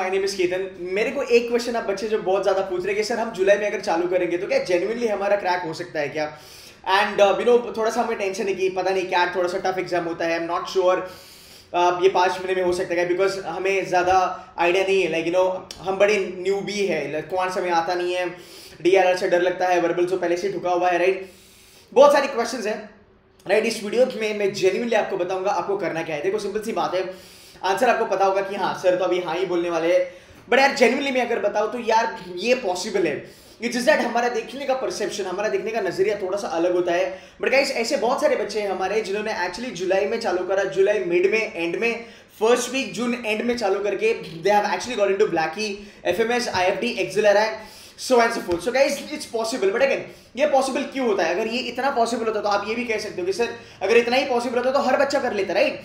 My name is Ketan मेरे को एक क्वेश्चन आप बच्चे जो बहुत ज़्यादा पूछ रहे हैं कि, सर, हम जुलाई में अगर चालू करेंगे तो क्या जेन्युइनली हमारा क्रैक हो सकता है क्या? एंड यू नो थोड़ा सा हमें टेंशन है कि पता नहीं क्या थोड़ा सा टफ एग्ज़ाम होता है। आई एम नॉट श्योर ये पाँच महीने में हो सकता है बिकॉज़ हमें ज़्यादा आइडिया नहीं है। लाइक यू नो हम बड़े न्यू भी है कौन सा हमें आता नहीं है। डी आर आर से डर लगता है। वर्बल जो पहले से ठुका हुआ है राइट बहुत सारी क्वेश्चन है। राइट इस वीडियो में मैं जेन्यूनली आपको बताऊँगा आपको करना क्या है। देखो सिंपल सी बात है। आंसर आपको पता होगा कि हाँ सर तो अभी हाँ ही बोलने वाले हैं। बट यार जेन्यूनली मैं अगर बताऊँ तो यार, ये पॉसिबल है। इट्स इज़ दैट हमारा देखने का परसेप्शन हमारा देखने का नज़रिया थोड़ा सा अलग होता है। बट गाइस ऐसे बहुत सारे बच्चे हैं हमारे जिन्होंने एक्चुअली जुलाई में चालू करा, जुलाई मिड में एंड में। फ़र्स्ट वीक जून एंड में चालू करके they have actually got into BLACKI FMS IFD एक्सेलरा so and so forth so guys it's possible but again ये पॉसिबल क्यों होता है? अगर ये इतना पॉसिबल होता तो आप ये भी कह सकते हो कि, सर, अगर इतना ही पॉसिबल होता तो हर बच्चा कर लेता राइट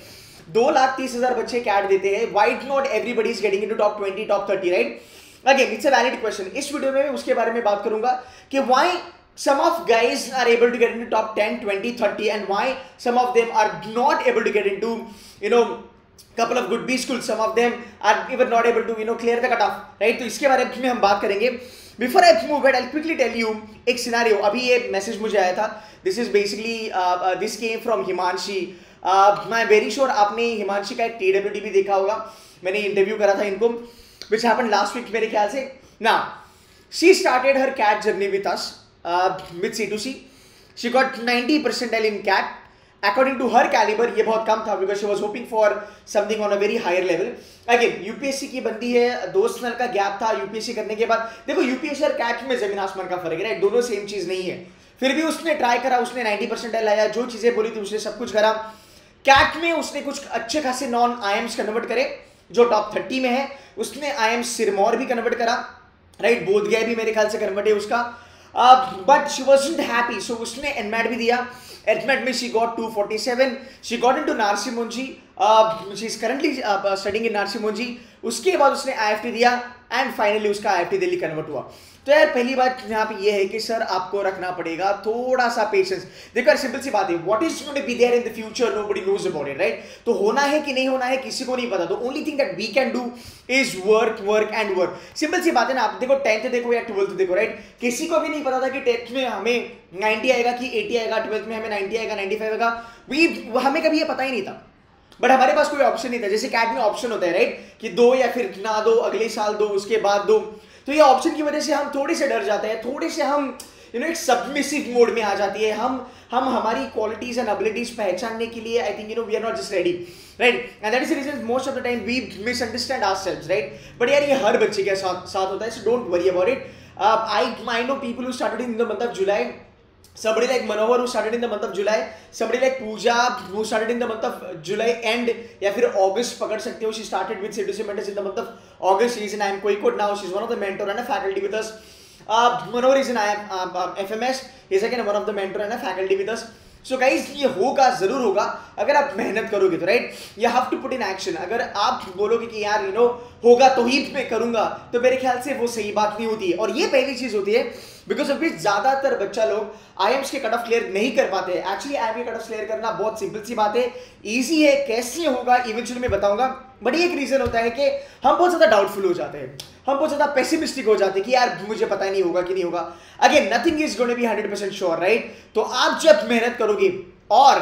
दो लाख तीस हज़ार बच्चे कैट देते हैं? Why not everybody is getting into top twenty top thirty right again it's a valid question इस वीडियो में उसके बारे में बात करूँगा कि why some of guys are able to get into top 10 20 30 and why some of them are not able to get into, you know, couple of good B schools. Some of them are even not able to, you know, clear the cutoff, right? तो इसके बारे में हम बात करेंगे। Before I move it I quickly tell you एक scenario अभी ये मैसेज मुझे आया था। This is basically this came from Himanshi Uh, मैं वेरी श्योर आपने हिमांशी का एक टी डब्ल्यू भी देखा होगा। मैंने इंटरव्यू करा था इनको विच हैपन लास्ट वीक मेरे ख्याल से। ना she started her CAT journey with us with C to C she got ninety percentile in CAT according to her calibre ये बहुत कम था because she was hoping for something on a very higher level again UPSC की बंदी है दो साल का गैप था यूपीएससी करने के बाद। देखो यूपीएससी और कैट में ज़मीन आसमान का फ़र्क है दोनों सेम चीज़ नहीं है। फिर भी उसने ट्राई करा, उसने नाइनटी परसेंट लाया, जो चीज़ें बोली थी उसने सब कुछ करा। कैट में उसने कुछ अच्छे खासे नॉन आई कन्वर्ट करे, जो टॉप थर्टी में है, उसने आई एम सिरमौर भी कन्वर्ट करा राइट बोध गया भी मेरे ख्याल से कन्वर्ट है उसका। But she was happy so उसने एनमेट भी दिया। एडमेट में she got 247 she got into Narsee Monjee she is currently studying in Narsee Monjee उसके बाद उसने आईएफटी दिया एंड फाइनली उसका आईएफटी दिल्ली कन्वर्ट हुआ। तो यार, पहली बात यहाँ पे ये है कि सर आपको रखना पड़ेगा थोड़ा सा पेशेंस देखो यार सिंपल सी बात है what is going to be there in the future nobody knows about it right तो होना है कि नहीं होना है, किसी को नहीं पता। तो only thing that we can do is work work and work simple सी बात है ना, आप देखो टेंथ देखो या ट्वेल्थ देखो राइट किसी को भी नहीं पता था कि टेंथ में हमें नाइनटी आएगा कि एटी आएगा ट्वेल्थ में हमें नाइनटी आएगा नाइनटी फाइव आएगा। वी हमें कभी ये पता ही नहीं था। बट हमारे पास कोई ऑप्शन नहीं था। जैसे कैट में ऑप्शन होता है राइट कि दो या फिर ना दो, अगले साल दो, उसके बाद दो। तो ये ऑप्शन की वजह से हम थोड़े से डर जाते हैं, थोड़े से हम यू नो एक सबमिसिव मोड में आ जाती है। हम हम हमारी क्वालिटीज एंड एबिलिटीज पहचानने के लिए I think you know we are not just ready right and that is reason most of the time we misunderstand ourselves right but यार ये हर बच्चे के साथ साथ होता है so don't worry about it I I know people who started in the month of July somebody like Manohar who started in the month of July somebody like Pooja who started in the month of July end या फिर August पकड़ सकते हो she started with C2C mentors in the month of August she is in IIM Kozhikode now she is one of the mentor and a faculty with us uh, Manohar is in IIM uh, uh, FMS is again one of the mentor and a faculty with us so guys ये होगा, ज़रूर होगा, अगर आप मेहनत करोगे तो right you have to put in action अगर आप बोलोगे कि यार यू नो होगा तो ही मैं करूँगा तो मेरे ख्याल से वो सही बात नहीं होती है। और ये पहली चीज़ होती है बिकॉज़ विच ज़्यादातर बच्चा लोग आई के कट ऑफ़ क्लियर नहीं कर पाते एक्चुअली आई के कट ऑफ़ क्लियर करना बहुत सिंपल सी बात है। ईजी है, कैसे होगा इवेंचुअली मैं बताऊँगा। बट एक रीजन होता है कि हम बहुत ज़्यादा डाउटफुल हो जाते हैं। हम बहुत ज़्यादा पेसिमिस्टिक हो जाते हैं कि यार मुझे पता नहीं होगा कि नहीं होगा। Again nothing is to be hundred percent sure right तो आप जब मेहनत करोगे और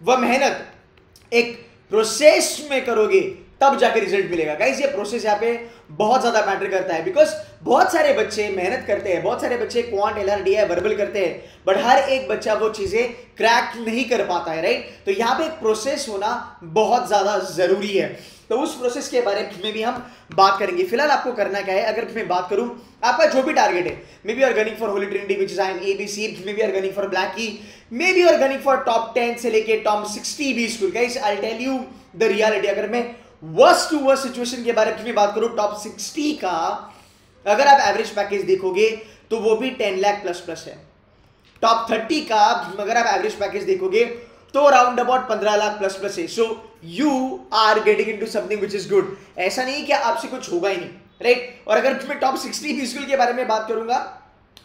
वह मेहनत एक प्रोसेस में करोगे तब जाके रिज़ल्ट मिलेगा। गाइस ये प्रोसेस यहाँ पे बहुत ज़्यादा मैटर करता है बिकॉज़ बहुत सारे बच्चे मेहनत करते हैं, बहुत सारे बच्चे quant L R D verbal करते हैं बट हर एक बच्चा वो चीज़ें क्रैक नहीं कर पाता है राइट तो यहाँ पे एक प्रोसेस होना बहुत ज़्यादा ज़रूरी है। तो उस प्रोसेस के बारे में भी हम बात करेंगे। फ़िलहाल आपको करना क्या है? अगर मैं बात करूँ, आपका जो भी टारगेट है maybe are gunning for Holy Trinity which is I M ABC maybe are gunning for BLACKI maybe are gunning for top 10 से लेके top 60 B school guys I tell you the reality अगर मैं worst to worst situation के बारे में बात करूँ top 60 का, अगर आप एवरेज पैकेज देखोगे तो वो भी 10 लाख प्लस प्लस है। टॉप 30 का, अगर आप एवरेज पैकेज देखोगे तो around about 15 lakh plus plus है। So you are getting into something which is good ऐसा नहीं कि आपसे कुछ होगा ही नहीं राइट और अगर मैं टॉप 60 बी स्कूल के बारे में बात करूँगा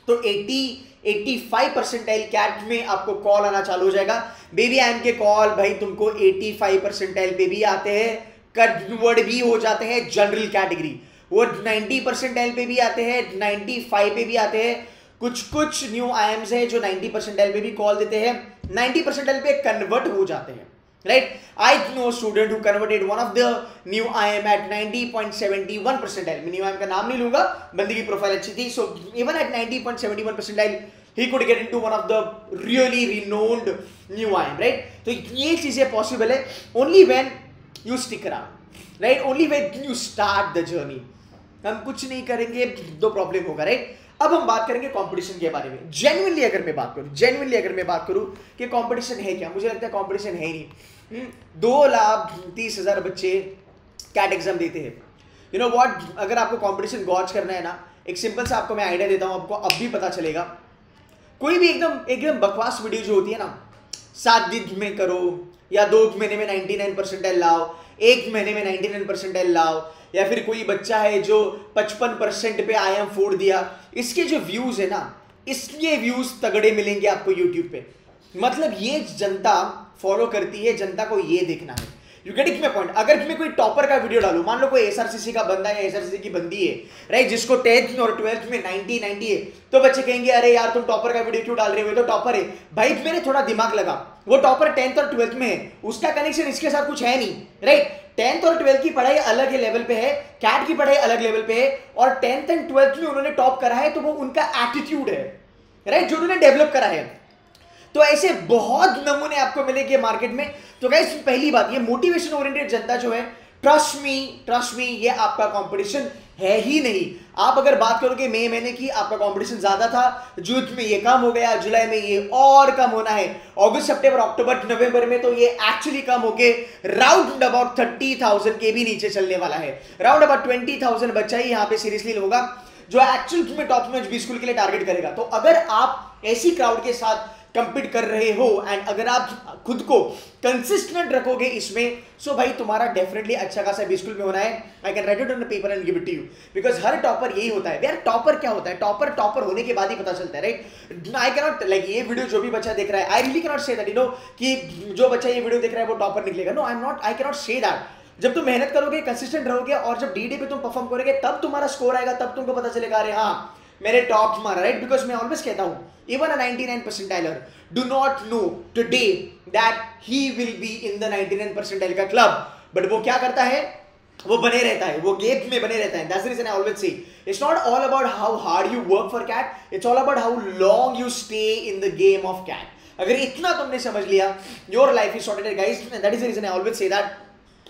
तो 80 85 परसेंटाइल कैट में आपको कॉल आना चालू हो जाएगा। बेबी एम के कॉल भाई, तुमको 85 परसेंटाइल बेबी आते हैं। कन्वर्ट भी हो जाते हैं जनरल कैटेगरी वो 90 परसेंट एल पे भी आते हैं 95 पे भी आते हैं। कुछ कुछ न्यू आई एम्स है जो 90 परसेंट एल पे भी कॉल देते हैं। 90 परसेंट एल पे कन्वर्ट हो जाते हैं right I know student who converted one of the new I M at 90.71 percentile new I का नाम नहीं लूँगा, बंदी की प्रोफ़ाइल अच्छी थी so even at 90.71 percentile he could get into one of the really renowned new I M right तो ये चीज़ें पॉसिबल है। Only when you stick around. Right? Only when you start the journey. हम कुछ नहीं करेंगे तो प्रॉब्लम होगा राइट अब हम बात करेंगे कंपटीशन के बारे में। जेन्युइनली अगर मैं बात करूँ जेन्युइनली अगर मैं बात करूँ कि कंपटीशन है क्या? मुझे लगता है कंपटीशन है ही नहीं। हम्म, दो लाख तीस हज़ार बच्चे कैट एग्ज़ाम देते हैं। यू नो व्हाट अगर आपको कंपटीशन गॉच करना है ना एक सिंपल सा आपको मैं आइडिया देता हूँ आपको अब भी पता चलेगा। कोई भी एकदम एकदम बकवास वीडियो जो होती है ना सात दिन में करो या दो महीने में नाइन्टी 99 परसेंटाइल लाओ, एक महीने में नाइन्टी 99 परसेंटाइल लाओ, या फिर कोई बच्चा है जो 55 परसेंट पे आई एम फोड़ दिया। इसके जो व्यूज़ है ना, इसलिए व्यूज़ तगड़े मिलेंगे आपको यूट्यूब पे। मतलब ये जनता फॉलो करती है, जनता को ये देखना है। You get it my point अगर मैं कोई टॉपर का वीडियो डालू, मान लो कोई एसआरसीसी का बंदा या एसआरसीसी की बंदी है राइट जिसको टेंथ और ट्वेल्थ में 90 90 है तो बच्चे कहेंगे, अरे यार, तुम टॉपर का वीडियो क्यों डाल रहे हो? तो टॉपर है. भाई, मेरे थोड़ा दिमाग लगा। वो टॉपर टेंथ और ट्वेल्थ में है। उसका कनेक्शन इसके साथ कुछ है नहीं राइट टेंथ और ट्वेल्थ की पढ़ाई अलग ही लेवल पे है कैट की पढ़ाई अलग लेवल पे है, और टेंथ एंड ट्वेल्थ में उन्होंने टॉप करा है तो वो उनका एटीट्यूड है राइट जो उन्होंने डेवलप करा है। तो ऐसे बहुत नमूने आपको मिलेंगे मार्केट में। तो गाइस पहली बात, ये मोटिवेशन ओरिएंटेड जनता जो है ट्रस्ट मी ट्रस्ट मी ये आपका कंपटीशन है ही नहीं। आप अगर बात करोगे मई महीने की, आपका कंपटीशन ज़्यादा था, जून में ये कम हो गया, जुलाई में ये और कम होना है। अगस्त, सितंबर, अक्टूबर, नवंबर में तो ये एक्चुअली कम होके राउंड अबाउट थर्टी थाउज़ेंड के भी नीचे चलने वाला है। राउंड अबाउट ट्वेंटी थाउज़ेंड बच्चा ही यहाँ पे सीरियसली होगा, जो एक्चुअल में टॉप में स्कूल के लिए टारगेट करेगा। तो अगर आप ऐसी क्राउड के साथ कंपीट कर रहे हो एंड अगर आप खुद को कंसिस्टेंट रखोगे इसमें सो भाई तुम्हारा डेफिनेटली अच्छा खासा बिस्कुल में होना है। I can write it on paper and give it to you because her topper यही होता है। यार टॉपर क्या होता है? टॉपर टॉपर होने के बाद ही पता चलता है राइट आई कैनॉट लाइक ये वीडियो जो भी बच्चा देख रहा है I really cannot say that you know कि जो बच्चा ये वीडियो देख रहा है, वो टॉपर निकलेगा। No I am not I cannot say that जब तुम मेहनत करोगे कंसिस्टेंट रहोगे, और जब डी पे तुम परफॉर्म करोगे, तब तुम्हारा स्कोर आएगा, तब तुमको पता चलेगा, अरे हाँ मेरे टॉप मारा राइट बिकॉज़ मैं ऑलवेज कहता हूँ 99 percentiler do not know today that he will be in the 99 percentile का club. But वो क्या करता है? वो बने रहता है, वो गेम में बने रहता है। That's reason I always say it's not all about how hard you work for CAT it's all about how long you stay in the game of CAT अगर इतना तुमने समझ लिया your life is sorted guys that is the reason I always say that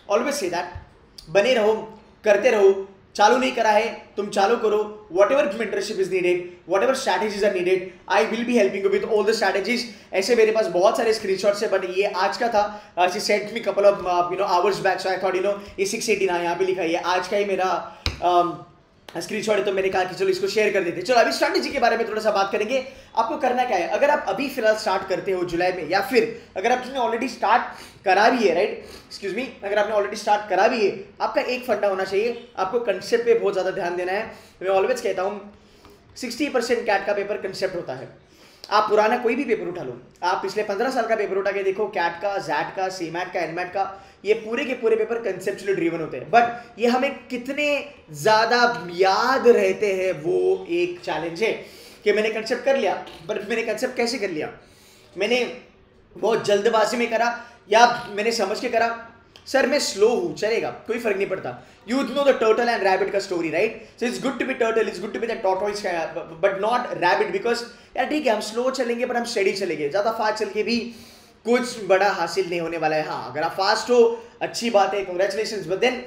always say that बने रहो, करते रहो चालू नहीं करा है तुम चालू करो। Whatever mentorship is needed whatever strategies are needed I will be helping with all the strategies ऐसे मेरे पास बहुत सारे स्क्रीनशॉट्स है बट ये आज का था। She sent me couple of you know hours back so I thought you know ये सिक्स एटी ना यहाँ पे लिखा है। आज का ही मेरा um, स्क्रीन शॉट है तो मैंने कहा कि चलो इसको शेयर कर देते चलो, अभी स्ट्रैटेजी के बारे में थोड़ा सा बात करेंगे। आपको करना क्या है? अगर आप अभी फ़िलहाल स्टार्ट करते हो जुलाई में, या फिर अगर आपने ऑलरेडी स्टार्ट करा भी है राइट एक्सक्यूज मी अगर आपने ऑलरेडी स्टार्ट करा भी है, आपका एक फंडा होना चाहिए। आपको कंसेप्ट पे बहुत ज़्यादा ध्यान देना है। मैं ऑलवेज कहता हूँ सिक्सटी परसेंट कैट का पेपर कंसेप्ट होता है। आप पुराना कोई भी पेपर उठा लो। आप पिछले पंद्रह साल का पेपर उठा के देखो कैट का जैट का सी मैट का एनमैट का, ये पूरे के पूरे पेपर कंसेप्चुअली ड्रीवन होते हैं। बट ये हमें कितने ज़्यादा याद रहते हैं, वो एक चैलेंज है कि मैंने कंसेप्ट कर लिया बट मैंने कंसेप्ट कैसे कर लिया? मैंने बहुत जल्दबाजी में करा, या मैंने समझ के करा सर मैं स्लो हूँ, चलेगा, कोई फ़र्क नहीं पड़ता। You know the turtle and rabbit का story right so it's good to be turtle it's good to be the tortoise but not rabbit because यार ठीक है, हम स्लो चलेंगे बट हम स्टडी चलेंगे। ज़्यादा फास्ट चल के भी कुछ बड़ा हासिल नहीं होने वाला है। हाँ अगर आप फास्ट हो, अच्छी बात है कंग्रेचुलेशन बट देन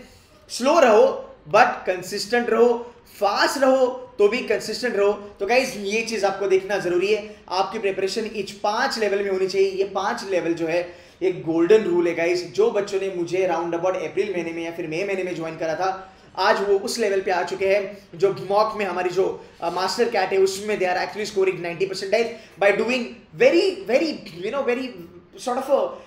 स्लो रहो बट कंसिस्टेंट रहो फास्ट रहो तो भी कंसिस्टेंट रहो। तो गाइज़ ये चीज़ आपको देखना ज़रूरी है। आपकी प्रिपरेशन इच पाँच लेवल में होनी चाहिए। ये पाँच लेवल जो है एक गोल्डन रूल है गाइज़ जो बच्चों ने मुझे राउंड अबाउट अप्रैल महीने में या फिर मई महीने में ज्वाइन करा था, आज वो उस लेवल पे आ चुके हैं जो मॉक में हमारी जो मास्टर कैट है, उसमें they are actually scoring 90 percentile by doing very very you know very sort of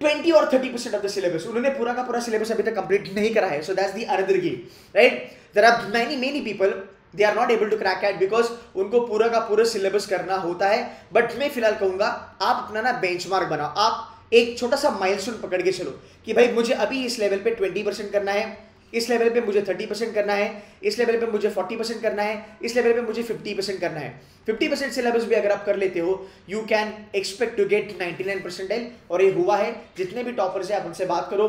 twenty और thirty percent of the syllabus उन्होंने पूरा का पूरा सिलेबस अभी तक कंप्लीट नहीं करा है. So that's the another game right there are many many people they are not able to crack it because उनको पूरा का पूरा सिलेबस करना होता है. बट मैं फ़िलहाल कहूँगा, आप अपना ना बेंच बनाओ. आप एक छोटा सा माइलस्टोन पकड़ के चलो कि भाई मुझे अभी इस लेवल पे ट्वेंटी परसेंट करना है, इस लेवल पे मुझे थर्टी परसेंट करना है, इस लेवल पे मुझे फोर्टी परसेंट करना है, इस लेवल पे मुझे फिफ्टी परसेंट करना है। फिफ्टी परसेंट सिलेबस भी अगर आप कर लेते हो you can expect to get ninety nine percentile और ये हुआ है। जितने भी टॉपर्स हैं, आप उनसे बात करो,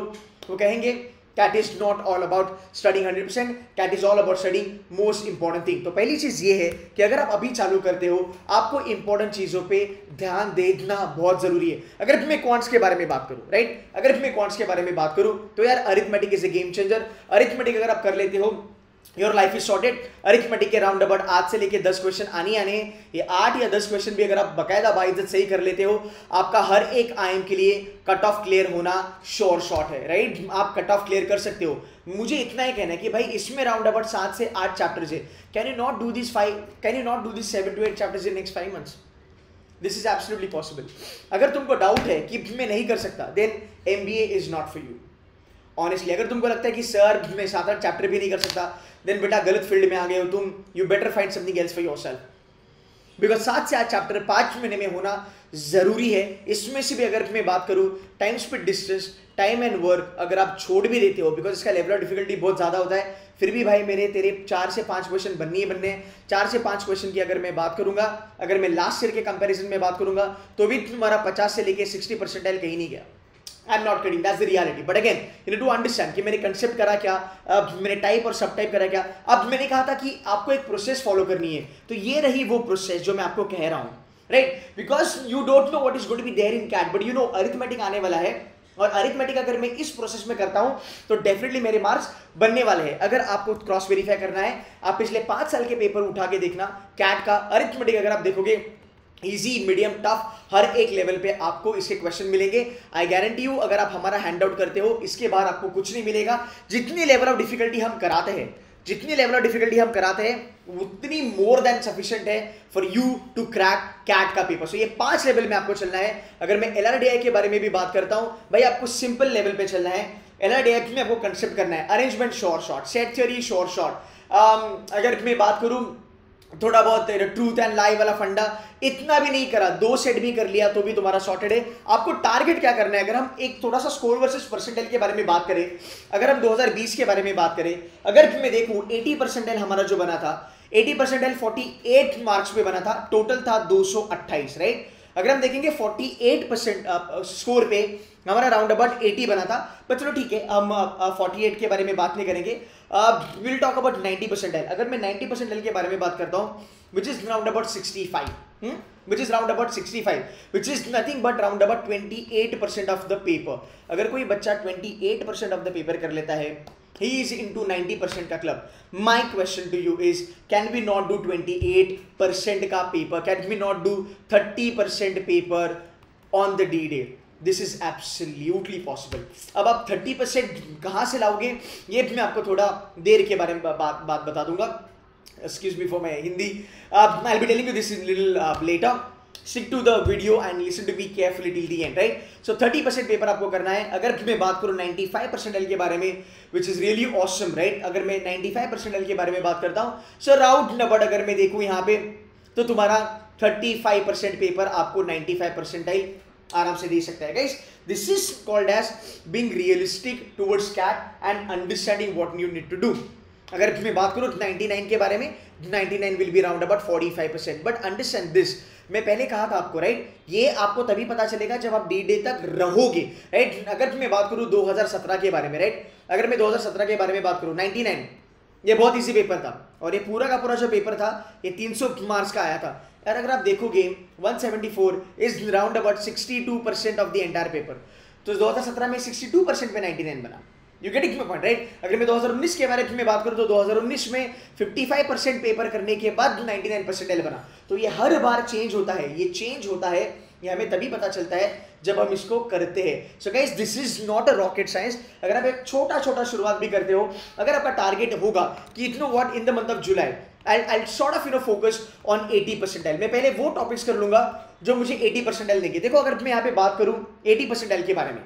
वो कहेंगे that is not all about studying hundred percent that is all about studying most important thing तो पहली चीज़ ये है कि अगर आप अभी चालू करते हो, आपको इंपॉर्टेंट चीज़ों पर ध्यान देना बहुत ज़रूरी है। अगर मैं क्वांट्स के बारे में बात करूँ राइट अगर मैं क्वांट्स के बारे में बात करूँ तो यार arithmetic is a game changer arithmetic अगर आप कर लेते हो your life is sorted arithmetic के राउंड अबाउट आज से लेके दस क्वेश्चन आने आने ये आठ या दस क्वेश्चन भी अगर आप बकायदा बाइज्जत सही कर लेते हो, आपका हर एक आयम के लिए कट ऑफ़ क्लियर होना श्योर शॉट है राइट आप कट ऑफ़ क्लियर कर सकते हो। मुझे इतना ही कहना है कि भाई, इसमें राउंड अबाउट सात से आठ चैप्टर्स है। Can you not do this five can you not do this seven to eight chapters in next five months this is absolutely possible अगर तुमको डाउट है कि मैं नहीं कर सकता then MBA is not for you honestly अगर तुमको लगता है कि सर मैं सात आठ चैप्टर भी नहीं कर सकता देन बेटा गलत फ़ील्ड में आ गए हो तुम you better find something else for yourself because सात से आठ चैप्टर पाँच महीने में होना ज़रूरी है। इसमें से भी अगर मैं बात करूँ time speed distance time and work अगर आप छोड़ भी देते हो बिकॉज़ इसका लेवल ऑफ़ डिफिकल्टी बहुत ज़्यादा होता है, फिर भी भाई मेरे तेरे चार से पाँच क्वेश्चन बननी ही बनने चार से पाँच क्वेश्चन की अगर मैं बात करूँगा, अगर मैं लास्ट ईयर के कंपैरिजन में बात करूँगा तो भी तुम्हारा पचास से लेके सिक्सटी परसेंटाइल कहीं नहीं गया। I am not kidding that's the reality but again you to understand कि मैंने कंसेप्ट करा क्या, अब मैंने टाइप और सब टाइप करा क्या। अब मैंने कहा था कि आपको एक प्रोसेस फॉलो करनी है। तो ये रही वो प्रोसेस जो मैं आपको कह रहा हूँ। Right because you don't know what is good be there in CAT but you know arithmetic आने वाला है। और अरिथमेटिक अगर मैं इस प्रोसेस में करता हूँ तो डेफिनेटली मेरे मार्क्स बनने वाले हैं। अगर आपको क्रॉस वेरीफाई करना है, आप पिछले पाँच साल के पेपर उठा के देखना कैट का अरिथमेटिक अगर आप देखोगे इजी मीडियम टफ हर एक लेवल पे आपको इसके क्वेश्चन मिलेंगे। आई गारंटी यू अगर आप हमारा हैंड आउट करते हो, इसके बाद आपको कुछ नहीं मिलेगा। जितनी लेवल ऑफ़ डिफिकल्टी हम कराते हैं, जितनी लेवल ऑफ़ डिफिकल्टी हम कराते हैं, उतनी मोर देन सफिशियंट है for you to crack CAT का पेपर सो ये पाँच लेवल में आपको चलना है। अगर मैं LRDI के बारे में भी बात करता हूँ, भाई आपको सिंपल लेवल पे चलना है। एल में आपको कंसेप्ट करना है। Arrangement short short set theory short short अगर मैं बात करूँ थोड़ा बहुत ट्रूथ एंड लाई वाला फंडा इतना भी नहीं करा, दो सेट भी कर लिया तो भी तुम्हारा सॉर्टेड है। आपको टारगेट क्या करना है? अगर हम एक थोड़ा सा स्कोर वर्सेस परसेंटेज के बारे में बात करें, अगर हम 2020 के बारे में बात करें, अगर मैं देखूँ 80 परसेंटेज हमारा जो बना था 80 परसेंटेज 48 मार्क्स पे बना था टोटल था 228 राइट अगर हम देखेंगे 48 परसेंट स्कोर पे हमारा राउंड अबाउट 80 बना था पर चलो ठीक है, हम फोर्टी एट के बारे में बात नहीं करेंगे। Will talk about 90 percent L अगर मैं 90 परसेंट एल के बारे में बात करता हूँ which is round about 65 which is round about 65 which is nothing but round about 28 percent of the paper अगर कोई बच्चा 28 परसेंट ऑफ़ द पेपर कर लेता है ही इज़ इन टू 90% का club my question to you is can can we not do 28% का paper can we not do 30% paper on the D day this is absolutely possible अब आप thirty percent कहाँ से लाओगे? ये मैं आपको थोड़ा देर के बारे में बात बात बता दूँगा। Excuse me for my Hindi I be telling you this little letter stick to the video and listen to me carefully till the end, right? So 30% paper आपको करना है। अगर मैं बात करूँ 95 परसेंटाइल के बारे में which is really awesome right अगर मैं 95 परसेंटाइल के बारे में बात करता हूँ, so राउंड नंबर अगर मैं देखूँ यहाँ पे तो तुम्हारा 35 परसेंट पेपर आपको 95 परसेंटाइल आराम से दे सकता है। Guys this is called edge being realistic towards CAT and understanding what you need to do अगर मैं बात करूँ 99 के बारे में 99 will be round about 45 percent but understand this मैं पहले कहा था आपको राइट ये आपको तभी पता चलेगा जब आप डी डे तक रहोगे राइट अगर मैं बात करूँ 2017 के बारे में राइट अगर मैं 2017 के बारे में बात करूँ 99 ये बहुत इजी पेपर था। और ये पूरा का पूरा जो पेपर था, ये 300 मार्क्स का आया था। यार अगर आप देखोगे 174 is round about 62 percent of the entire paper तो 2017 में 62 परसेंट पे 99 बना। You get it point right अगर मैं 2019 के बारे में बात करूँ तो 2019 में 55 परसेंट पेपर करने के बाद 99 परसेंटाइल बना। तो ये हर बार चेंज होता है। ये चेंज होता है, ये हमें तभी पता चलता है जब हम इसको करते हैं। So guys this is not a rocket science अगर आप एक छोटा छोटा शुरुआत भी करते हो, अगर आपका टारगेट होगा कि it know what in the month of July I I'll sort of, you know, focus on 80 percentile. मैं पहले वो टॉपिक्स कर लूँगा जो मुझे 80 परसेंटाइल देंगे देखो, अगर मैं यहाँ पे बात करूँ 80 परसेंटाइल के बारे में,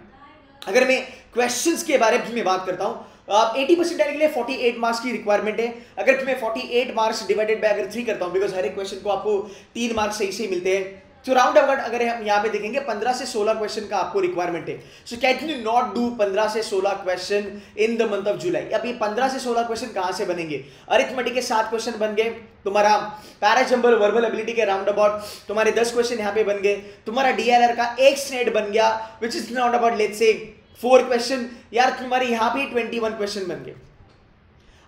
अगर मैं क्वेश्चंस के बारे में बात करता हूँ, आप 80 परसेंटाइल के लिए 48 मार्क्स की रिक्वायरमेंट है अगर मैं 48 मार्क्स डिवाइडेड बाय अगर थ्री करता हूँ बिकॉज़ हर एक क्वेश्चन को आपको तीन मार्क्स सही से मिलते हैं तो राउंड अबाउट अगर हम यहाँ पे देखेंगे 15 से 16 क्वेश्चन का आपको रिक्वायरमेंट है। So can you not do 15 से 16 question in the month of July अब ये 15 से 16 क्वेश्चन कहाँ से बनेंगे? अरिथमेटिक के सात क्वेश्चन बन गए। तुम्हारा पैराजम्बल वर्बल एबिलिटी के राउंड अबाउट तुम्हारे दस क्वेश्चन यहाँ पे बन गए। तुम्हारा डीएलआर का एक स्नेट बन गया which is round about let say four question यार, तुम्हारे यहाँ पे ट्वेंटी वन क्वेश्चन बन गए।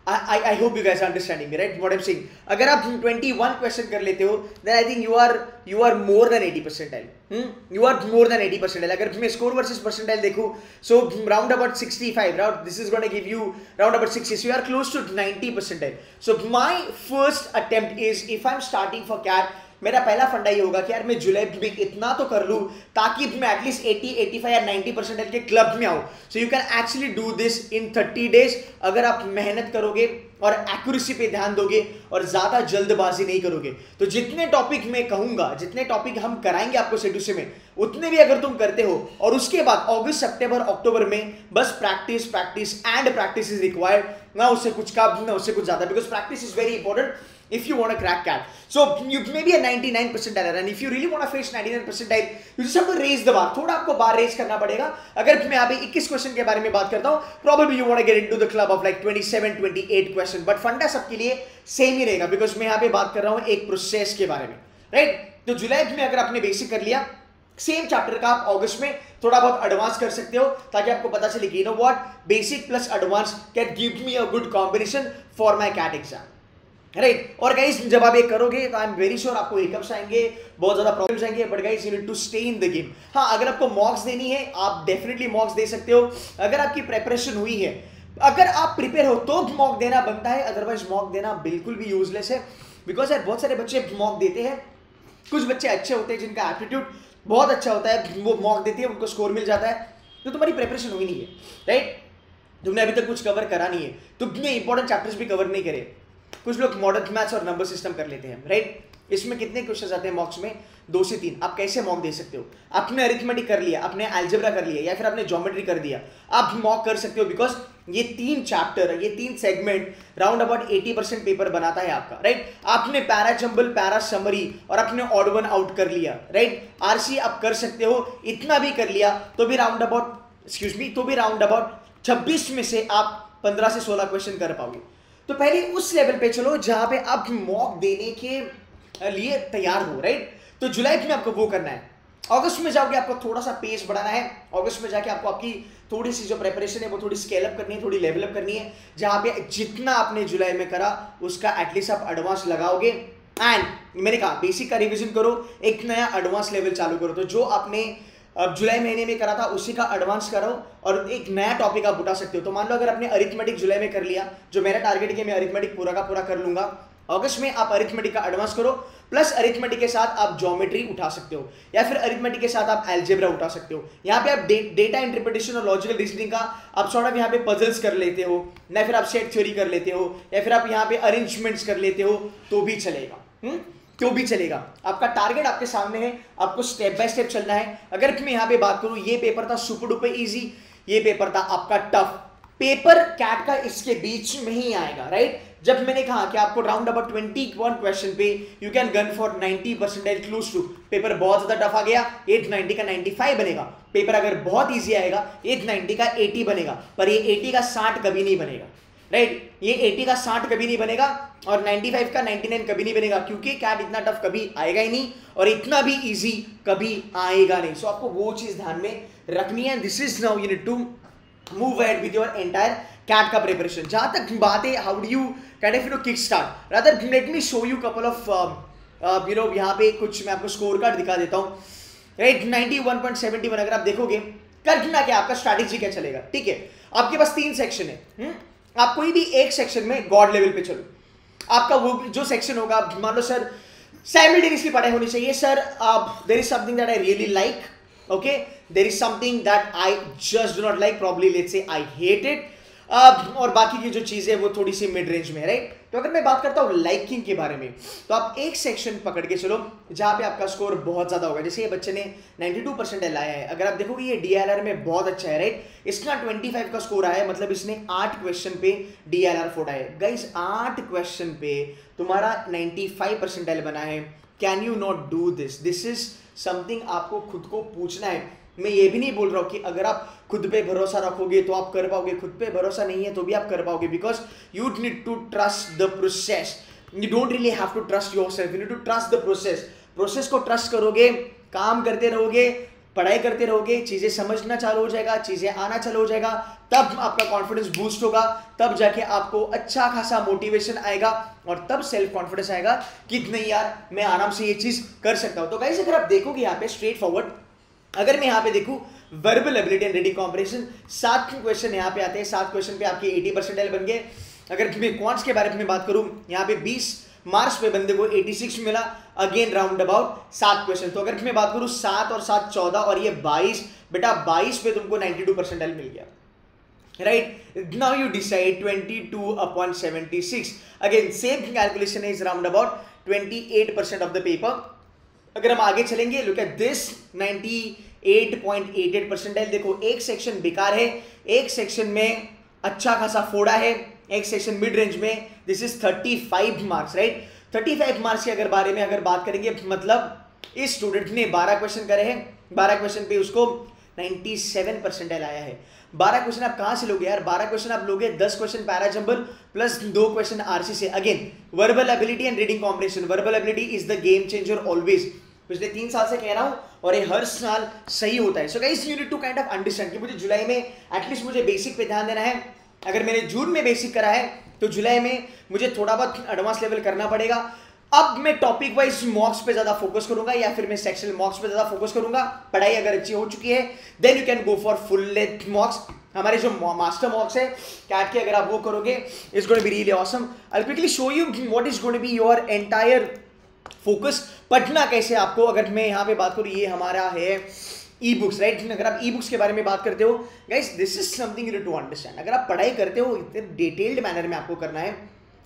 I hope you guys are understanding me, right? What I'm saying. अगर आप 21 क्वेश्चन कर लेते हो then I think you are you are more than 80 percentile. Hmm? You are more than 80 percentile. अगर मैं score versus percentile देखूँ so round about 65 round this is going to give you round about 60 so you are close to 90 percentile. So my first attempt is if I'm starting for CAT मेरा पहला फंडा ये होगा कि यार मैं जुलाई में इतना तो कर लूँ ताकि मैं एटलीस्ट 80 85 या 90 परसेंट के क्लब में आऊँ। So you can actually do this in 30 days अगर आप मेहनत करोगे और एक्यूरेसी पे ध्यान दोगे और ज़्यादा जल्दबाजी नहीं करोगे। तो जितने टॉपिक मैं कहूँगा, जितने टॉपिक हम कराएँगे आपको सेडुसे में, उतने भी अगर तुम करते हो, और उसके बाद अगस्त सितंबर अक्टूबर में बस practice practice and practice is required ना उससे कुछ कम, ना उससे कुछ ज़्यादा because practice is very important if you want to crack CAT. So you may be a 99 percentile and if you really want to face 99 percentile, you just have to raise the bar. थोड़ा आपको बार raise करना पड़ेगा अगर मैं अभी 21 question के बारे में बात करता हूँ probably you want to get into the club of like 27 28 question but फंडा सबके लिए सेम ही रहेगा बिकॉज़ मैं यहाँ पे बात कर रहा हूँ एक प्रोसेस के बारे में राइट? तो जुलाई में अगर आपने बेसिक कर लिया सेम चैप्टर का आप अगस्त में थोड़ा बहुत एडवांस कर सकते हो ताकि आपको पता चले कि know what basic plus advance can give me a good combination for my CAT exam right और गाइस जब आप ये करोगे तो आई एम वेरी श्योर आपको हिकअप्स आएँगे, बहुत ज़्यादा प्रॉब्लम्स आएँगे but guys you need to stay in the game हाँ अगर आपको मॉक्स देनी है, आप डेफिनेटली मॉक्स दे सकते हो। अगर आपकी प्रेपरेशन हुई है, अगर आप प्रिपेयर हो तो मॉक देना बनता है अदरवाइज़ मॉक देना बिल्कुल भी यूजलेस है। बिकॉज़ यार, बहुत सारे बच्चे मॉक देते हैं। कुछ बच्चे अच्छे होते हैं जिनका एप्टीट्यूड बहुत अच्छा होता है, वो मॉक देती है, उनको स्कोर मिल जाता है। तो तुम्हारी प्रिपरेशन हुई नहीं है राइट तुमने अभी तक कुछ कवर करा नहीं है। तुमने इंपॉर्टेंट चैप्टर्स भी कवर नहीं करे। कुछ लोग मॉडर्न मैथ्स और नंबर सिस्टम कर लेते हैं राइट इसमें कितने क्वेश्चन आते हैं मॉक्स में? दो से तीन। आप कैसे मॉक दे सकते हो? आपने अरिथमेटिक कर लिया, आपने एल्जेब्रा कर लिया, या फिर आपने ज्योमेट्री कर दिया, आप मॉक कर सकते हो बिकॉज़ ये तीन चैप्टर ये तीन segment round about 80 percent paper बनाता है आपका राइट आपने पैरा जम्बल पैरा समरी और आपने ऑड वन आउट कर लिया राइट आरसी आप कर सकते हो, इतना भी कर लिया तो भी राउंड अबाउट एक्सक्यूज मी तो भी राउंड अबाउट 26 में से आप 15 से 16 क्वेश्चन कर पाओगे। तो पहले उस लेवल पे चलो जहाँ पे आप मॉक देने के लिए तैयार हो राइट तो जुलाई में आपको वो करना है। अगस्त में जाओगे आपको थोड़ा सा पेस बढ़ाना है। अगस्त में जाके आपको आपकी थोड़ी सी जो प्रेपरेशन है, वो थोड़ी स्केल अप करनी है, थोड़ी लेवल अप करनी है। जहाँ पे जितना आपने जुलाई में करा, उसका एटलीस्ट आप एडवांस लगाओगे। एंड मैंने कहा बेसिक का रिविजन करो, एक नया एडवांस लेवल चालू करो। तो जो आपने अब जुलाई महीने में करा था, उसी का एडवांस करो और एक नया टॉपिक आप उठा सकते हो। तो मान लो अगर आपने अरिथमेटिक जुलाई में कर लिया, जो मेरा टारगेट है मैं अरिथमेटिक पूरा का पूरा कर लूँगा। अगस्त में आप अरिथमेटिक का एडवांस करो प्लस अरिथमेटिक के साथ आप ज्योमेट्री उठा सकते हो। या फिर अरिथमेटिक के साथ आप एल्जेब्रा उठा सकते हो। यहाँ पे आप डेटा इंटरप्रिटेशन और लॉजिकल रीजनिंग का आप सॉर्ट ऑफ़ यहाँ पे पजल्स कर लेते हो, या फिर आप सेट थ्योरी कर लेते हो, या फिर आप यहाँ पे अरेंजमेंट्स कर लेते हो तो भी चलेगा। हुँ? क्यों भी चलेगा? आपका टारगेट आपके सामने है, आपको स्टेप बाय स्टेप चलना है। अगर मैं यहाँ पे बात करूँ, ये पेपर था सुपर डुपर इजी ये पेपर था आपका टफ पेपर कैट का इसके बीच में ही आएगा राइट जब मैंने कहा कि आपको round about twenty one question पे you can gun for ninety percent close to paper बहुत ज़्यादा टफ आ गया एट नाइनटी का नाइनटी फाइव बनेगा। पेपर अगर बहुत ईजी आएगा एट नाइनटी का एटी बनेगा। पर ये एटी का साठ कभी नहीं बनेगा। राइट ये 80 का 60 कभी नहीं बनेगा और 95 का 99 कभी नहीं बनेगा क्योंकि कैट इतना टफ कभी आएगा ही नहीं और इतना भी इजी कभी आएगा नहीं। सो so, आपको वो चीज़ ध्यान में रखनी है। This is now you need to move ahead with your entire CAT का प्रिपरेशन जहाँ तक बात है how do you CAT if you kick start rather let me show you couple of you know यहाँ पे कुछ मैं आपको स्कोर कार्ड दिखा देता हूँ। Right ninety one point seventy one अगर आप देखोगे करना क्या आपका स्ट्रैटेजी क्या चलेगा? ठीक है? आपके पास तीन सेक्शन है। हुँ? आप कोई भी एक सेक्शन में गॉड लेवल पे चलो। आपका वो जो सेक्शन होगा मान लो सर साइमल्टेनियसली पढ़ाई होनी चाहिए। सर, आप there is something that I really like okay there is something that I just do not like probably let say I hate it और बाकी की जो चीज़ें वो थोड़ी सी मिड रेंज में राइट तो अगर मैं बात करता हूँ लाइकिंग के बारे में तो आप एक सेक्शन पकड़ के चलो, जहाँ पे आपका स्कोर बहुत ज़्यादा होगा। जैसे ये बच्चे ने 92 परसेंट लाया है। अगर आप देखोगे ये डीएलआर में बहुत अच्छा है राइट इसका 25 का स्कोर आया है मतलब इसने आठ क्वेश्चन पे डी एल आर फोड़ा है। गाइस आठ क्वेश्चन पे तुम्हारा 95 परसेंटाइल बना है। Can you not do this this is something आपको खुद को पूछना है। मैं ये भी नहीं बोल रहा हूँ कि अगर आप खुद पे भरोसा रखोगे तो आप कर पाओगे, खुद पे भरोसा नहीं है तो भी आप कर पाओगे because you need to trust the process you don't really have to trust yourself you need to trust the process process को ट्रस्ट करोगे, काम करते रहोगे, पढ़ाई करते रहोगे, चीज़ें समझना चालू हो जाएगा, चीज़ें आना चालू हो जाएगा, तब आपका कॉन्फिडेंस बूस्ट होगा, तब जाके आपको अच्छा खासा मोटिवेशन आएगा और तब सेल्फ कॉन्फिडेंस आएगा कि नहीं यार, मैं आराम से ये चीज़ कर सकता हूँ। तो गाइस अगर आप देखोगे यहाँ पे स्ट्रेट फॉरवर्ड अगर मैं यहाँ पे देखूँ verbal ability and reading comprehension सात क्वेश्चन यहाँ पे आते हैं? सात क्वेश्चन पे आपके एटी परसेंटाइल बन गए। अगर मैं क्वांट्स के बारे में बात करूँ, यहाँ पे बीस मार्च पे बंदे को 86 मिला। अगेन राउंड अबाउट सात क्वेश्चन तो अगर मैं बात करूँ, सात और सात चौदह और ये बाईस, बेटा बाईस पे तुमको 92 परसेंटाइल मिल गया। Right? Now you decide 22 upon 76 again, same calculation is round about 28 percent of the paper. अगर हम आगे चलेंगे लुक एट दिस 98.88 परसेंटाइल देखो, एक सेक्शन बेकार है, एक सेक्शन में अच्छा खासा फोड़ा है, एक सेक्शन मिड रेंज में this is 35 marks right 35 marks के अगर बारे में अगर बात करेंगे मतलब इस स्टूडेंट ने 12 क्वेश्चन करे हैं 12 क्वेश्चन पे उसको 97 परसेंटाइल आया है। 12 क्वेश्चन आप कहाँ से लोगे यार? 12 क्वेश्चन आप लोगे 10 क्वेश्चन पैरा पैराजम्बल प्लस दो क्वेश्चन आरसी से। Again verbal ability and reading combination verbal ability is the game changer always पिछले तीन साल से कह रहा हूँ, और ये हर साल सही होता है। So guys you need to kind of understand कि मुझे जुलाई में एटलीस्ट मुझे बेसिक पे ध्यान देना है। अगर मैंने जून में बेसिक करा है तो जुलाई में मुझे थोड़ा बहुत एडवांस लेवल करना पड़ेगा। अब मैं टॉपिक वाइज मॉक्स पे ज़्यादा फोकस करूँगा, या फिर मैं सेक्शनल मॉक्स पे ज़्यादा फोकस करूँगा। पढ़ाई अगर अच्छी हो चुकी है then you can go for full length mocks हमारे जो मास्टर मॉक्स है कैट के अगर आप वो करोगे is going be really awesome I quickly show you what is going be your entire focus, पढ़ना कैसे आपको? अगर मैं यहाँ पे बात करूँ, ये हमारा है ई बुक्स राइट अगर आप ई बुक्स के बारे में बात करते हो guys this is something you to understand अगर आप पढ़ाई करते हो, इतने डिटेल्ड मैनर में आपको करना है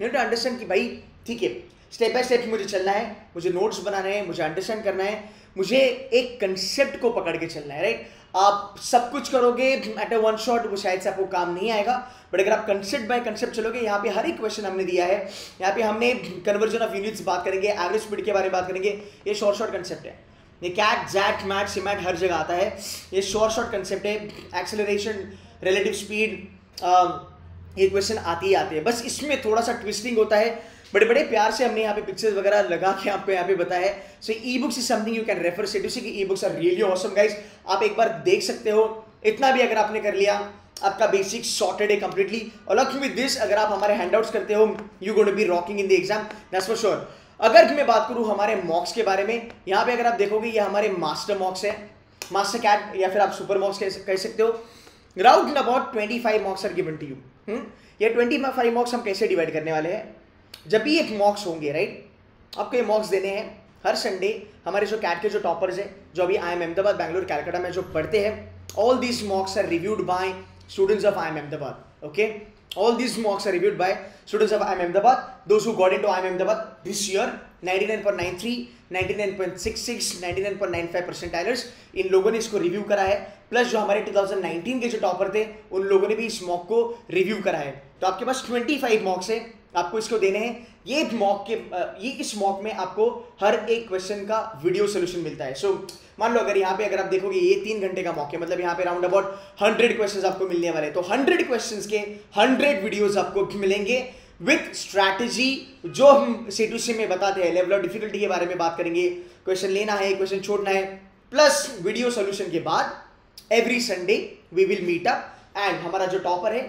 यू टू अंडरस्टैंड कि भाई, ठीक है स्टेप बाय स्टेप मुझे चलना है, मुझे नोट्स बनाना है, मुझे अंडरस्टैंड करना है, मुझे एक कंसेप्ट को पकड़ के चलना है राइट आप सब कुछ करोगे एट अ वन शॉट वो शायद से आपको काम नहीं आएगा। बट अगर आप कंसेप्ट बाय कंसेप्ट चलोगे, यहाँ पे हर एक क्वेश्चन हमने दिया है। यहाँ पे हमने कन्वर्जन ऑफ़ यूनिट्स बात करेंगे एवरेज स्पीड के बारे में बात करेंगे। ये शॉर्ट शॉर्ट कंसेप्ट है। ये कैट जैट मैट सिमैट हर जगह आता है। ये शॉर्ट शॉर्ट कंसेप्ट है। एक्सेलरेशन रिलेटिव स्पीड ये क्वेश्चन आती ही आते हैं। बस इसमें थोड़ा सा ट्विस्टिंग होता है। बड़े बड़े प्यार से हमने यहाँ पे पिक्चर्स वगैरह लगा के आपको यहाँ पे बताया so e books is something you can refer say to e books are really awesome guys आप एक बार देख सकते हो। इतना भी अगर आपने कर लिया, आपका बेसिक सॉर्टेड है कंप्लीटली और लक विद दिस अगर आप हमारे हैंडआउट्स करते हो you going be rocking in the exam that's for sure अगर मैं बात करूँ हमारे मॉक्स के बारे में, यहाँ पे अगर आप देखोगे, ये हमारे मास्टर मॉक्स है। मास्टर कैट या फिर आप सुपर मॉक्स कह सकते हो। Round about twenty five mocks are given to you ये ट्वेंटी फाइव मॉक्स हम कैसे डिवाइड करने वाले हैं? जब भी एक मॉक्स होंगे राइट आपको ये मॉक्स देने हैं। हर संडे हमारे जो कैट के जो टॉपर्स हैं जो अभी आई एम अहमदाबाद बैंगलोर कैलकाटा में जो पढ़ते हैं all these mocks are reviewed by students of I M Ahmedabad okay all these mocks are reviewed by students of IIM Ahmedabad. Those who got into IIM Ahmedabad this year, 99.93, 99.66, 99.95 percentilers इन लोगों ने इसको review करा है। Plus जो हमारे 2019 के जो topper थे उन लोगों ने भी इस मॉक को रिव्यू करा है। तो आपके पास 25 मॉक्स है। आपको इसको देने हैं। ये मॉक के ये इस मॉक में आपको हर एक क्वेश्चन का वीडियो सोल्यूशन मिलता है। सो मान लो अगर यहाँ पे अगर आप देखोगे, ये तीन घंटे का मौके मतलब यहाँ पे राउंड अबाउट हंड्रेड क्वेश्चन आपको मिलने वाले तो हंड्रेड क्वेश्चन के हंड्रेड वीडियोज़ आपको मिलेंगे विथ स्ट्रैटेजी जो हम सी टू सी में बताते हैं। लेवल ऑफ़ डिफिकल्टी के बारे में बात करेंगे। क्वेश्चन लेना है क्वेश्चन छोड़ना है। प्लस वीडियो सोल्यूशन के बाद every Sunday we will meet up and हमारा जो टॉपर है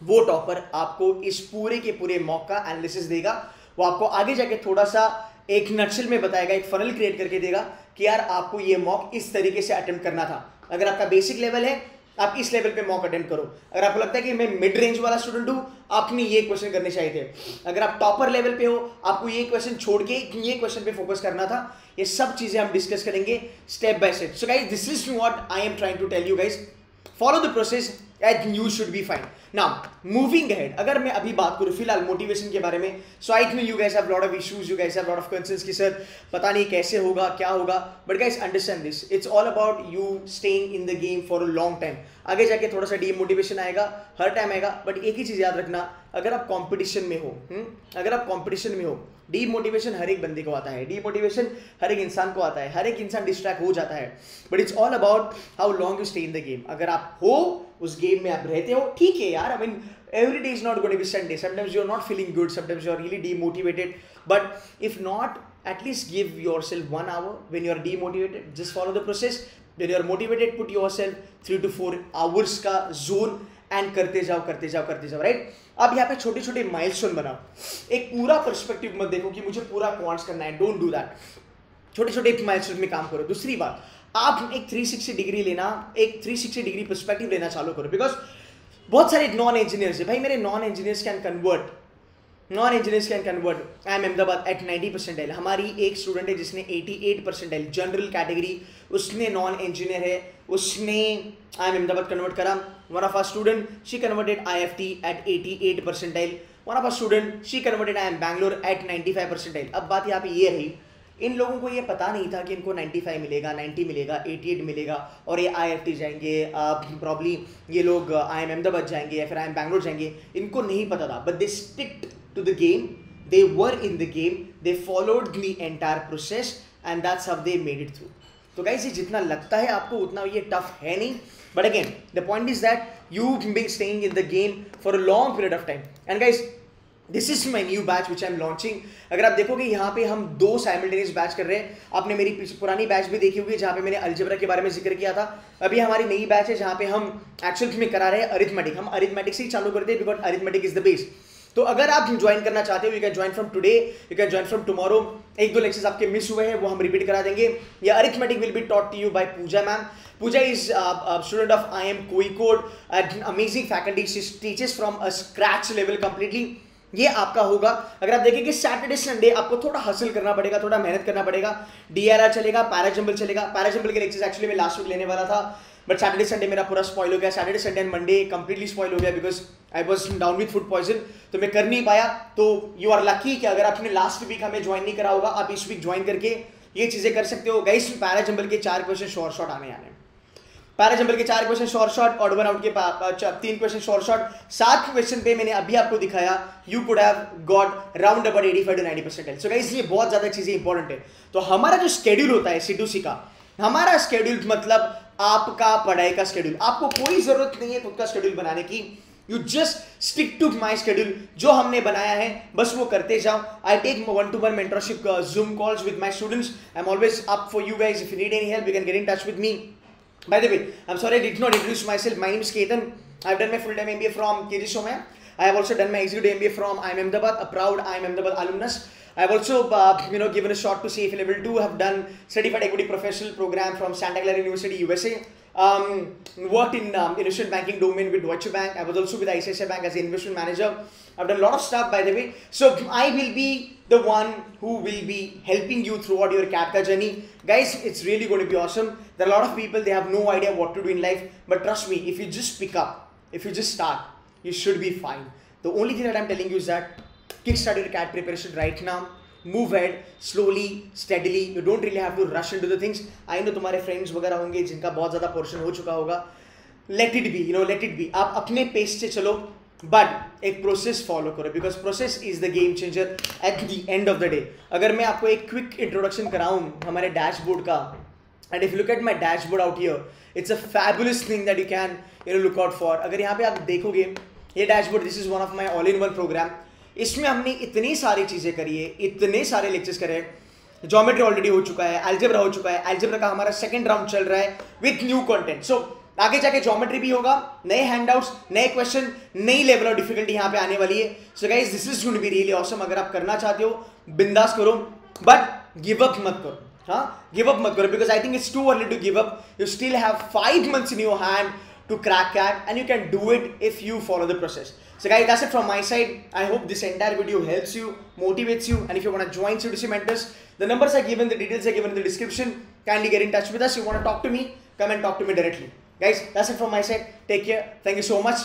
वो टॉपर आपको इस पूरे के पूरे मॉक का एनालिसिस देगा। वो आपको आगे जाके थोड़ा सा एक नक्शल में बताएगा, एक फनल क्रिएट करके देगा कि यार आपको ये मॉक इस तरीके से अटेम्प्ट करना था। अगर आपका बेसिक लेवल है, आप इस लेवल पे मॉक अटेम्प्ट करो। अगर आपको लगता है कि मैं मिड रेंज वाला स्टूडेंट हूँ, आपने ये क्वेश्चन करने चाहिए थे। अगर आप टॉपर लेवल पे हो, आपको ये क्वेश्चन छोड़ के ये क्वेश्चन पे फोकस करना था, ये सब चीज़ें हम डिस्कस करेंगे step by step so guys this is what I am trying to tell you guys follow the process at you should be fine now moving ahead अगर मैं अभी बात करूँ, फ़िलहाल मोटिवेशन के बारे में so I think you guys have lot of issues you guys have lot of concerns कि सर पता नहीं कैसे होगा, क्या होगा। But guys understand this it's all about you staying in the game for a long time आगे जाके थोड़ा सा डीमोटिवेशन आएगा, हर टाइम आएगा बट एक ही चीज़ याद रखना अगर आप कॉम्पिटिशन में हो हम्म, अगर आप कॉम्पिटिशन में हो डीमोटिवेशन हर एक बंदे को आता है डीमोटिवेशन हर एक इंसान को आता है, हर एक इंसान डिस्ट्रैक्ट हो जाता है but it's all about how long you stay in the game अगर आप हो, उस गेम में आप रहते हो, ठीक है यार I mean every day is not got be Sunday sometimes you are not feeling good sometimes you are really demotivated but if not at least give yourself one hour when you are demotivated just follow the process when you are motivated put yourself three to four hours का zone and करते जाओ करते जाओ करते जाओ right अब यहाँ पे छोटे छोटे माइलस्टोन बनाओ। एक पूरा पर्सपेक्टिव मत देखो कि मुझे पूरा क्वांट्स करना है। डोंट डू दैट छोटे छोटे माइलस्टोन में काम करो। दूसरी बात, आप एक 360 डिग्री लेना, एक 360 डिग्री पर्सपेक्टिव लेना चालू करो। बिकॉज़ बहुत सारे नॉन इंजीनियर्स है। भाई, मेरे non engineers can convert non engineers can convert I M Ahmedabad at ninety percentile हमारी एक स्टूडेंट है जिसने eighty eight percentile general category उसने नॉन इंजीनियर है, उसने आई एम अहमदाबाद कन्वर्ट करा। One of our student she converted I F T at eighty eight percentile one of our student she converted I M Bangalore at ninety five percentile अब बात यहाँ पे ये रही, इन लोगों को ये पता नहीं था कि इनको 95 मिलेगा 90 मिलेगा 88 मिलेगा, और ये आईएफटी जाएँगे प्रॉब्ली ये लोग आई एम अहमदाबाद जाएँगे या फिर आई एम बैंगलोर जाएँगे, इनको नहीं पता था। But they stick to the game they were in the game they followed the entire process and that's how they made it through तो गाइस ये जितना लगता है आपको, उतना ये टफ है नहीं। But again the point is that you be staying in the game for a long period of time and guys this is my new batch which I am launching अगर आप देखोगे, यहाँ पे हम दो साइमल्टेनियस बैच कर रहे हैं। आपने मेरी पुरानी बैच भी देखी होगी, जहाँ पे मैंने अल्जेब्रा के बारे में ज़िक्र किया था। अभी हमारी नई बैच है, जहाँ पे हम एक्चुअल में करा रहे हैं अरिथमेटिक हम अरिथमेटिक से ही चालू करते हैं because arithmetic is the base तो अगर आप ज्वाइन करना चाहते हो you can join from today you can join from tomorrow एक दो लेक्चर्स आपके मिस हुए हैं, वो हम रिपीट करा देंगे। या arithmetic will be taught to you by Pooja ma'am Pooja is student of I M Kozhikode amazing faculty teachers from a scratch level completely ये आपका होगा। अगर आप देखेंगे सैटरडे संडे आपको थोड़ा हासिल करना पड़ेगा, थोड़ा मेहनत करना पड़ेगा। डीआरआर चलेगा पैराजम्बल चलेगा। पैराजम्बल के लेक्चर्स एक्चुअली मैं लास्ट वीक लेने वाला था। बट सैटरडे संडे मेरा पूरा स्पॉइल हो गया। Saturday Sunday and Monday completely spoil हो गया because I was down with food poison तो मैं कर नहीं पाया। तो यू आर लकी कि अगर आपने लास्ट वीक हमें ज्वाइन नहीं करा होगा, आप इस वीक ज्वाइन करके ये चीज़ें कर सकते हो। गाइस पैराजम्बल के चार क्वेश्चन शॉर्ट शॉर्ट आने आने पैराजम्बल के चार क्वेश्चन शॉर्ट शॉट और वन आउट के तीन क्वेश्चन शॉर्ट शॉट सात क्वेश्चन पे मैंने अभी आपको दिखाया you could have got round about eighty five to ninety percent so guys ये बहुत ज़्यादा चीज़ें इंपॉर्टेंट है। तो हमारा जो स्केड्यूल होता है सी का, हमारा स्केड्यूल मतलब आपका पढ़ाई का शेड्यूल आपको कोई ज़रूरत नहीं है खुद का शेड्यूल बनाने की। You just stick to my schedule जो हमने बनाया है, बस वो करते जाओ। I take one to one mentorship Zoom calls with my students I am always up for you guys if need any help you can get in touch with me by the way I am sorry did not introduce myself my name's Ketan I done my full time M B from के ma'am I have also done my executive M B from I M Ahmedabad a proud I M Ahmedabad alumnus I've also, uh, you know, given a shot to CFA level 2. have done certified equity professional program from Santa Clara University, USA. Um, worked in um, investment banking domain with Deutsche Bank. I was also with ICICI Bank as an investment manager. I've done a lot of stuff, by the way. So I will be the one who will be helping you throughout your CAPCA journey. Guys, it's really going to be awesome. There are a lot of people, they have no idea what to do in life. But trust me, if you just pick up, if you just start, you should be fine. The only thing that I'm telling you is that kickstart your CAT preparation right now. Move ahead slowly, steadily. You don't really have to rush into the things. I know तुम्हारे friends वगैरह होंगे जिनका बहुत ज़्यादा portion हो चुका होगा. Let it be, you know, let it be. आप अपने pace से चलो. बट एक प्रोसेस फॉलो करो because process is the game changer at the end of the day अगर मैं आपको एक क्विक इंट्रोडक्शन कराऊं हमारे डैशबोर्ड का and if look at my dashboard out here it's a fabulous thing that you can you know look out for अगर यहाँ पे आप देखोगे ये dashboard this is one of my all in one program इसमें हमने इतनी सारी चीज़ें करी है, इतने सारे लेक्चर्स करे जोमेट्री ऑलरेडी हो चुका है एल्जेब्रा हो चुका है एल्जेब्रा का हमारा सेकंड राउंड चल रहा है विथ न्यू कंटेंट सो आगे जाके ज्योमेट्री भी होगा, नए हैंडआउट्स नए क्वेश्चन नई लेवल ऑफ़ डिफिकल्टी यहाँ पे आने वाली है। So guys this is be really awesome अगर आप करना चाहते हो, बिंदास करो बट गिव अप मत करो हाँ? गिव अप मत करो because I think it's too early to give up you still have five months in your hand to crack CAT and you can do it if you follow the process. So guys, that's it from my side. I hope this entire video helps you, motivates you and if you want to join CDC Mentors, the numbers are given, the details are given in the description. Kindly get in touch with us. If You want to talk to me, come and talk to me directly. Guys, that's it from my side. Take care. Thank you so much.